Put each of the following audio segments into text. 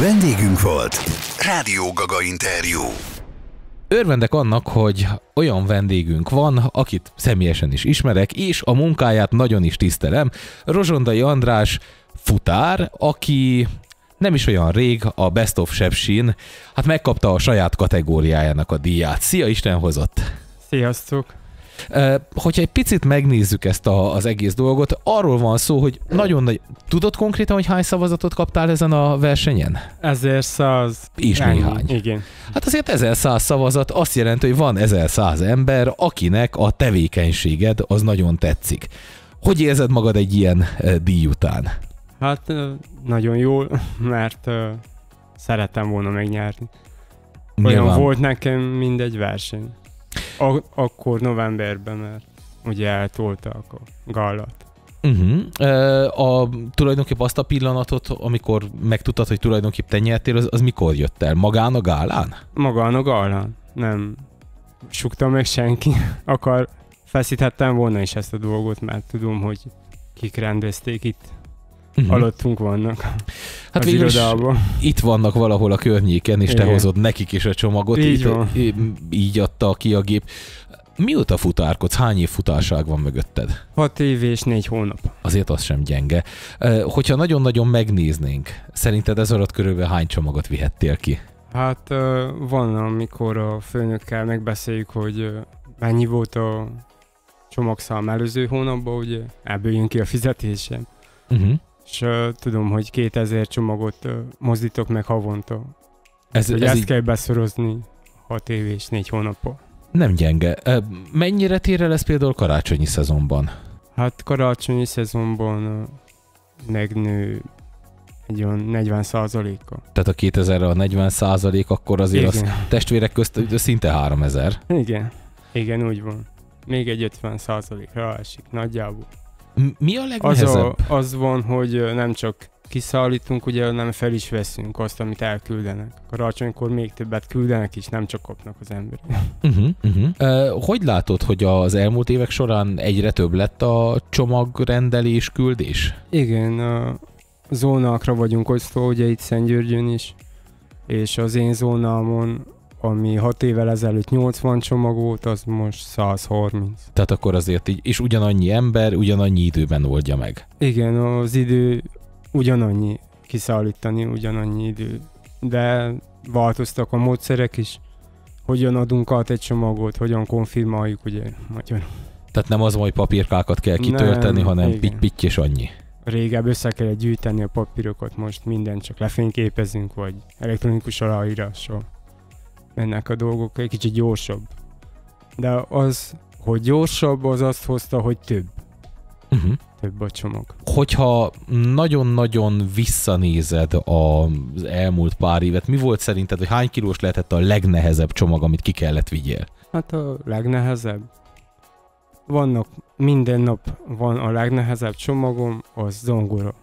Vendégünk volt Rádió Gaga interjú. Örvendek annak, hogy olyan vendégünk van, akit személyesen is ismerek, és a munkáját nagyon is tisztelem. Rozsondai András futár, aki nem is olyan rég a Best of Sepsin, hát megkapta a saját kategóriájának a díját. Szia, Isten hozott! Sziasztok! Hogyha egy picit megnézzük ezt a, az egész dolgot, arról van szó, hogy nagyon nagy... Tudod konkrétan, hogy hány szavazatot kaptál ezen a versenyen? 1100. És néhány. Igen. Hát azért 1100 szavazat azt jelenti, hogy van 1100 ember, akinek a tevékenységed az nagyon tetszik. Hogy érzed magad egy ilyen díj után? Hát nagyon jól, mert szerettem volna megnyerni. Olyan Nyilván. volt nekem mindegy verseny. A- akkor novemberben, mert ugye eltoltak a gallat. Uh-huh. A, tulajdonképpen azt a pillanatot, amikor megtudtad, hogy tulajdonképpen te nyertél, az, az mikor jött el? Magán a gálán? Magán a gálán. Nem sukta meg senki. Akar feszíthettem volna is ezt a dolgot, mert tudom, hogy kik rendezték itt. Uh-huh. Alattunk vannak. Hát az végül itt vannak valahol a környéken, és Igen. te hozod nekik is a csomagot. Így, van. így adta ki a gép. Mióta futárkodsz? Hány év futárság van mögötted? 6 év és 4 hónap. Azért az sem gyenge. Hogyha nagyon-nagyon megnéznénk, szerinted ez alatt körülbelül hány csomagot vihettél ki? Hát van, amikor a főnökkel megbeszéljük, hogy mennyi volt a csomagszám előző hónapban, ugye ebből jön ki a fizetésem. Uh-huh. És uh, tudom, hogy 2000 csomagot uh, mozdítok meg havonta. Ez, hogy ez ezt így... kell beszorozni 6 év és 4 hónapban. Nem gyenge. Mennyire tér el ez például karácsonyi szezonban? Hát karácsonyi szezonban megnő egy olyan 40 százaléka. Tehát a 2000 a 40 százalék, akkor azért Igen. az testvérek közt szinte 3000. Igen. Igen, úgy van. Még egy 50 százalékra esik nagyjából. Mi a legnehezebb? Az, a, az van, hogy nem csak kiszállítunk, ugye nem fel is veszünk azt, amit elküldenek. Karácsonykor még többet küldenek is, nem csak kapnak az emberek. Uh-huh, uh-huh. Uh, hogy látod, hogy az elmúlt évek során egyre több lett a csomagrendelés, küldés? Igen, a zónákra vagyunk osztva, ugye itt Szentgyörgyön is, és az én zónámon ami 6 évvel ezelőtt 80 csomag volt, az most 130. Tehát akkor azért így, és ugyanannyi ember, ugyanannyi időben oldja meg. Igen, az idő ugyanannyi kiszállítani, ugyanannyi idő. De változtak a módszerek is, hogyan adunk át egy csomagot, hogyan konfirmáljuk, ugye, magyar. Tehát nem az, hogy papírkákat kell kitölteni, nem, hanem pitty és annyi. Régebb össze kell gyűjteni a papírokat, most minden csak lefényképezünk, vagy elektronikus aláírással mennek a dolgok, egy kicsit gyorsabb. De az, hogy gyorsabb, az azt hozta, hogy több. Uh-huh. Több a csomag. Hogyha nagyon-nagyon visszanézed az elmúlt pár évet, mi volt szerinted, hogy hány kilós lehetett a legnehezebb csomag, amit ki kellett vigyél? Hát a legnehezebb? Vannak, minden nap van a legnehezebb csomagom, az zongora.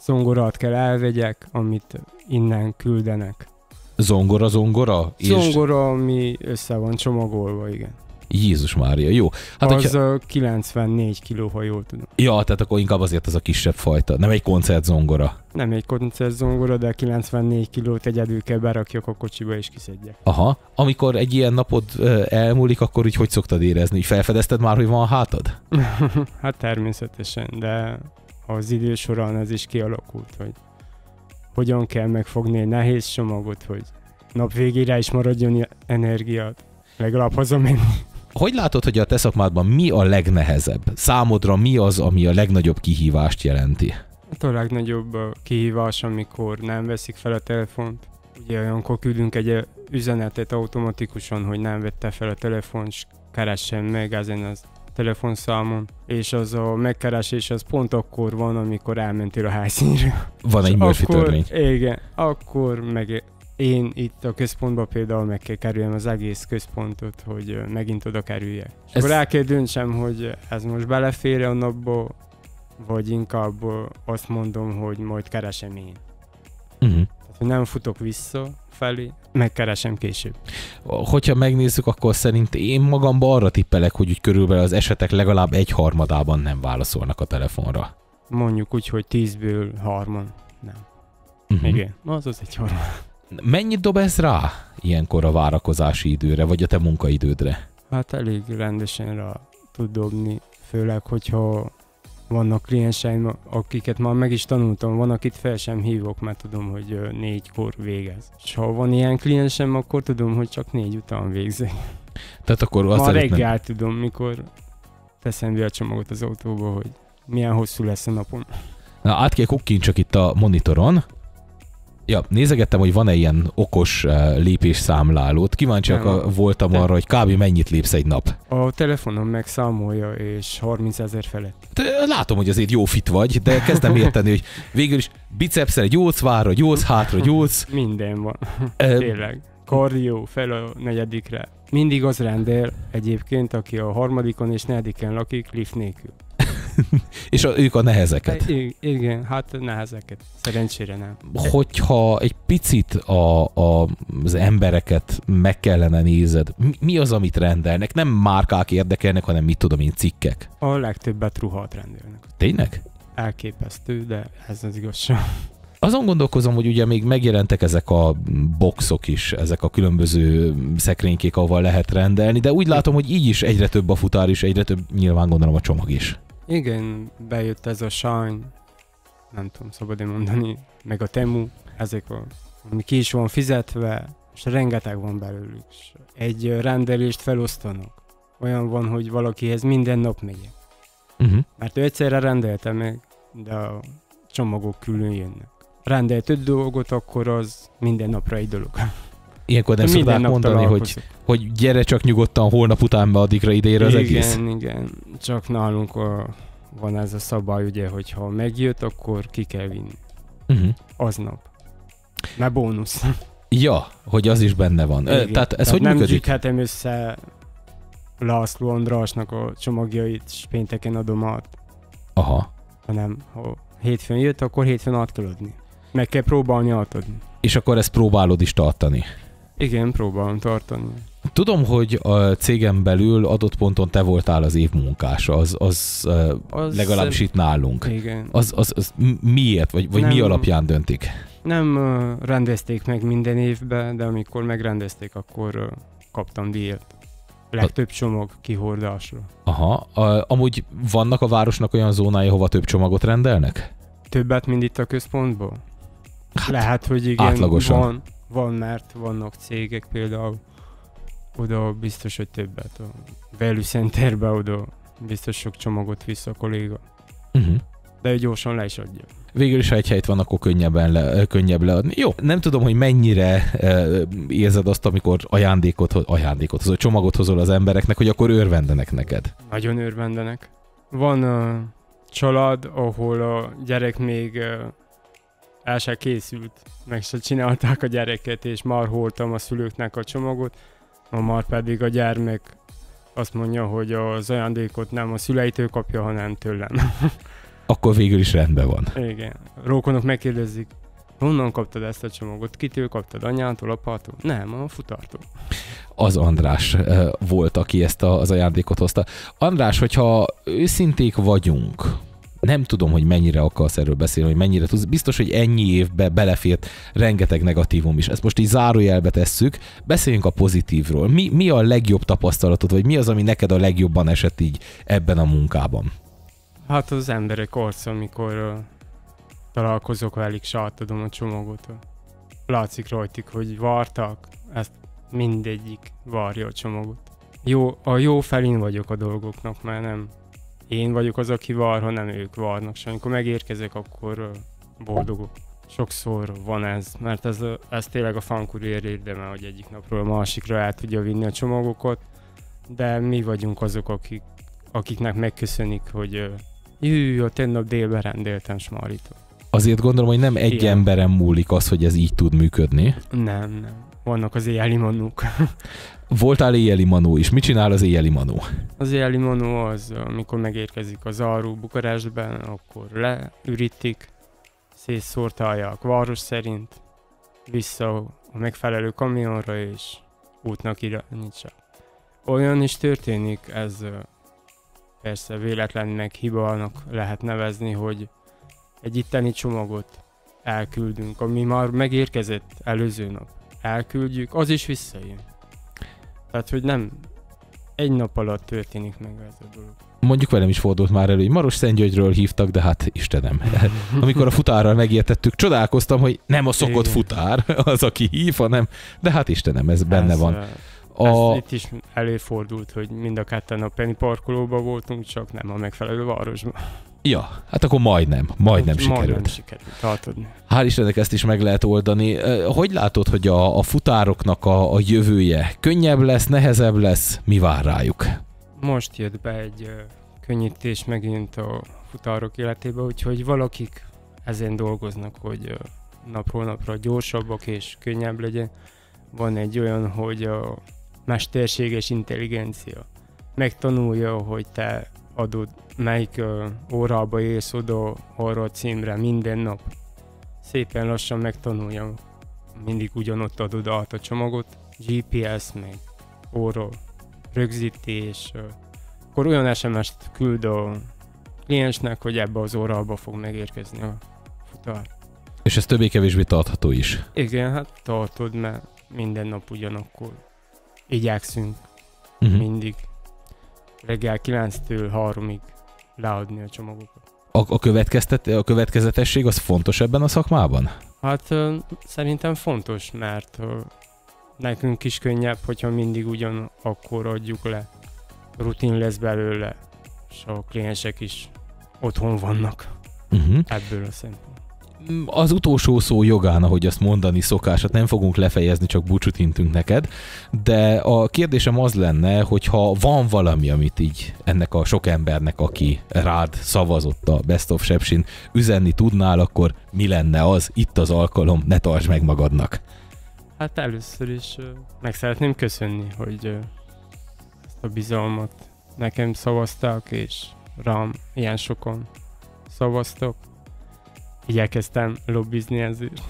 Zongorát kell elvegyek, amit innen küldenek. Zongora, zongora? Zongora, ami össze van csomagolva, igen. Jézus Mária, jó. Hát, az hogyha... 94 kiló, ha jól tudom. Ja, tehát akkor inkább azért az a kisebb fajta, nem egy koncert zongora. Nem egy koncert zongora, de 94 kilót egyedül kell berakjak a kocsiba és kiszedjek. Aha, amikor egy ilyen napod elmúlik, akkor úgy hogy szoktad érezni? Felfedezted már, hogy van hátad? hát természetesen, de az idő során ez is kialakult, hogy hogyan kell megfogni egy nehéz csomagot, hogy nap végére is maradjon energiát. Legalább hazamenni. Hogy látod, hogy a te szakmádban mi a legnehezebb? Számodra mi az, ami a legnagyobb kihívást jelenti? Hát a legnagyobb kihívás, amikor nem veszik fel a telefont. Ugye olyankor küldünk egy üzenetet automatikusan, hogy nem vette fel a telefon, és keressen meg ezen az telefonszámon, és az a megkeresés az pont akkor van, amikor elmentél a helyszínre. Van egy Murphy akkor, törvény. Igen, akkor meg én itt a központban például meg kell kerüljem az egész központot, hogy megint oda kerüljek. És ez... akkor el kell döntsem, hogy ez most belefér a napba, vagy inkább azt mondom, hogy majd keresem én. Uh-huh. Hogy nem futok vissza, felé, megkeresem később. Hogyha megnézzük, akkor szerint én magamba arra tippelek, hogy úgy körülbelül az esetek legalább egy harmadában nem válaszolnak a telefonra. Mondjuk úgy, hogy tízből harman nem. Uh-huh. Igen, az az egy horvát. Mennyit dob ez rá ilyenkor a várakozási időre, vagy a te munkaidődre? Hát elég rendesen rá tud dobni, főleg, hogyha vannak klienseim, akiket már meg is tanultam, van, akit fel sem hívok, mert tudom, hogy négykor végez. És ha van ilyen kliensem, akkor tudom, hogy csak négy után végzek. Tehát akkor azt Ma reggel tudom, mikor teszem be a csomagot az autóba, hogy milyen hosszú lesz a napom. Na, át kell kukkincsak itt a monitoron. Ja, nézegettem, hogy van-e ilyen okos uh, lépésszámlálót. Kíváncsiak Nem. a, voltam Nem. arra, hogy kb. mennyit lépsz egy nap. A telefonom megszámolja, és 30 ezer felett. De látom, hogy azért jó fit vagy, de kezdem érteni, hogy végül is bicepszel gyógysz, várra gyógysz, hátra gyógysz. Minden van, Ö, tényleg. Kardió fel a negyedikre. Mindig az rendel egyébként, aki a harmadikon és negyediken lakik, lift nélkül. és a, ők a nehezeket. I- igen, hát nehezeket. Szerencsére nem. Hogyha egy picit a, a, az embereket meg kellene nézed, mi, mi az, amit rendelnek? Nem márkák érdekelnek, hanem mit tudom én, cikkek. A legtöbbet ruhát rendelnek. Tényleg? Elképesztő, de ez az igazság. Azon gondolkozom, hogy ugye még megjelentek ezek a boxok is, ezek a különböző szekrénykék, ahol lehet rendelni, de úgy látom, hogy így is egyre több a futár is, egyre több nyilván gondolom a csomag is. Igen, bejött ez a Shine, nem tudom szabad mondani, meg a Temu, ezek a, ami ki is van fizetve, és rengeteg van belőlük. És egy rendelést felosztanak. Olyan van, hogy valakihez minden nap megyek. Uh-huh. Mert ő egyszerre rendelte meg, de a csomagok külön jönnek. Rendel több dolgot, akkor az minden napra egy dolog. Ilyenkor nem minden szokták mondani, hogy, hogy gyere csak nyugodtan, holnap után be addigra idér az igen, egész. Igen, csak nálunk a, van ez a szabály, ugye, hogy ha megjött, akkor ki kell vinni. Uh-huh. Aznap. Mert bónusz. Ja, hogy az is benne van. Igen. Tehát ez hogy nem működik? gyűjthetem össze László Andrásnak a csomagjait, és pénteken adom át, Aha. hanem ha hétfőn jött, akkor hétfőn át kell adni. Meg kell próbálni átadni. És akkor ezt próbálod is tartani. Igen, próbálom tartani. Tudom, hogy a cégem belül adott ponton te voltál az év munkása, az, az, az legalábbis itt nálunk. Igen. Az, az, az mi- miért, vagy, vagy mi Nem. alapján döntik? Nem rendezték meg minden évben, de amikor megrendezték, akkor kaptam díjat. Legtöbb csomag kihordásra. Aha. A, amúgy vannak a városnak olyan zónái, hova több csomagot rendelnek? Többet, mint itt a központban? Hát, Lehet, hogy igen, átlagosan. van, van, mert vannak cégek például, oda biztos, hogy többet. A Value Centerbe oda biztos sok csomagot visz a kolléga. Uh-huh. De ő gyorsan le is adja. Végül is, ha egy helyt van, akkor könnyebben le, könnyebb leadni. Jó, nem tudom, hogy mennyire e, érzed azt, amikor ajándékot, ajándékot hozol, csomagot hozol az embereknek, hogy akkor örvendenek neked. Nagyon örvendenek. Van a család, ahol a gyerek még el se készült, meg se csinálták a gyereket, és már hordtam a szülőknek a csomagot, ma már pedig a gyermek azt mondja, hogy az ajándékot nem a szüleitől kapja, hanem tőlem. Akkor végül is rendben van. Igen. Rókonok megkérdezik, honnan kaptad ezt a csomagot? Kitől kaptad? Anyától, apától? Nem, a futártól. az András volt, aki ezt az ajándékot hozta. András, hogyha őszinték vagyunk, nem tudom, hogy mennyire akarsz erről beszélni, hogy mennyire tudsz. Biztos, hogy ennyi évbe belefért rengeteg negatívum is. Ezt most így zárójelbe tesszük. Beszéljünk a pozitívról. Mi, mi a legjobb tapasztalatod, vagy mi az, ami neked a legjobban esett így ebben a munkában? Hát az emberek arca, amikor találkozok velük, és átadom a csomagot. Látszik rajtuk, hogy vártak, ezt mindegyik várja a csomagot. Jó, a jó felén vagyok a dolgoknak, mert nem én vagyok az, aki vár, hanem ők várnak, és amikor megérkezek, akkor boldogok. Sokszor van ez, mert ez, ez tényleg a fankuriér érdeme, hogy egyik napról a másikra el tudja vinni a csomagokat, de mi vagyunk azok, akik, akiknek megköszönik, hogy Jű, a tegnap délben rendeltem Smaritól. Azért gondolom, hogy nem egy Igen. emberen múlik az, hogy ez így tud működni. Nem, nem. Vannak az éjjeli manók. Voltál éjjeli manó is. Mit csinál az éjjeli manó? Az éjjeli manó az, amikor megérkezik az áru Bukarestben, akkor leürítik, szétszórtálják város szerint, vissza a megfelelő kamionra és útnak irányítsák. Olyan is történik, ez persze véletlennek, hibának lehet nevezni, hogy egy itteni csomagot elküldünk, ami már megérkezett előző nap, elküldjük, az is visszajön. Tehát, hogy nem egy nap alatt történik meg ez a dolog. Mondjuk velem is fordult már elő, hogy Maros Szentgyörgyről hívtak, de hát Istenem. Amikor a futárral megértettük, csodálkoztam, hogy nem a szokott futár az, aki hív, hanem, de hát Istenem, ez benne ez, van. A, Ez itt is előfordult, hogy mind a ketten a Penny parkolóba voltunk, csak nem a megfelelő városban. Ja, hát akkor majdnem, majdnem sikerült. Majdnem sikerült, tartod. Hál' Istennek ezt is meg lehet oldani. Hogy látod, hogy a, a futároknak a, a jövője könnyebb lesz, nehezebb lesz? Mi vár rájuk? Most jött be egy könnyítés megint a futárok életébe, úgyhogy valakik ezen dolgoznak, hogy napról napra gyorsabbak és könnyebb legyen. Van egy olyan, hogy a mesterséges intelligencia megtanulja, hogy te adod, melyik ö, órába élsz oda a címre minden nap. Szépen lassan megtanulja, mindig ugyanott adod át a csomagot, GPS meg óra rögzítés, ö, akkor olyan SMS-t küld a kliensnek, hogy ebbe az órába fog megérkezni a futár. És ez többé-kevésbé tartható is. Igen, hát tartod, mert minden nap ugyanakkor igyekszünk Uh-huh. mindig reggel 9-től 3-ig leadni a csomagokat. A, a, következtet, a következetesség az fontos ebben a szakmában? Hát szerintem fontos, mert nekünk is könnyebb, hogyha mindig ugyan akkor adjuk le. Rutin lesz belőle, és a kliensek is otthon vannak Uh-huh. ebből a szempontból. Az utolsó szó jogán, ahogy azt mondani szokás, hát nem fogunk lefejezni, csak búcsút intünk neked, de a kérdésem az lenne, hogyha van valami, amit így ennek a sok embernek, aki rád szavazott a Best of Sepsin, üzenni tudnál, akkor mi lenne az? Itt az alkalom, ne tartsd meg magadnak. Hát először is meg szeretném köszönni, hogy ezt a bizalmat nekem szavazták, és rám ilyen sokan szavaztak. Igyekeztem lobbizni ezért.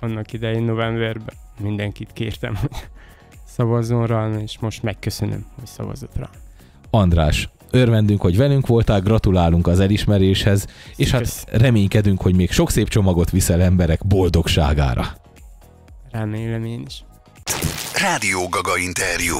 Annak idején novemberben mindenkit kértem, hogy szavazzon rám, és most megköszönöm, hogy szavazott rám. András, örvendünk, hogy velünk voltál, gratulálunk az elismeréshez, és hát reménykedünk, hogy még sok szép csomagot viszel emberek boldogságára. Remélem én is. Rádió Gaga interjú.